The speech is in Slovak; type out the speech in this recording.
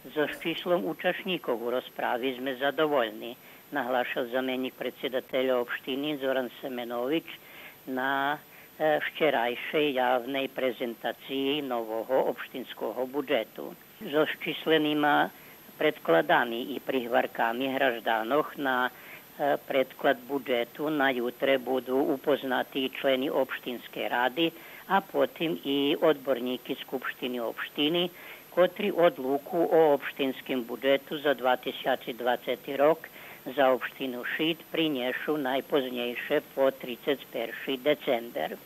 So číslom účastníkov rozprávy sme zadovoľní, nahlášal zameník predsedateľa obštiny Zoran Semenovič na e, včerajšej javnej prezentácii nového obštinského budžetu. So číslenýma predkladami i prihvarkami hraždánoch na e, predklad budžetu na jutre budú upoznatí členi obštinskej rady a potom i odborníky skupštiny obštiny, kotri odluku o opštinskim budžetu za 2020 rok za opštinu Šid prinješu najpoznjejše po 31. december.